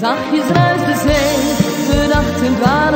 Zachtjes ruist de zee, de nachten dwalen.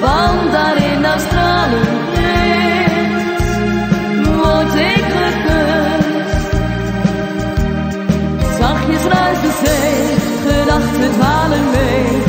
Van daarin afstaan Australië ligt, moet ik gekust. Zachtjes ruist de zee, gedachten dwalen mee.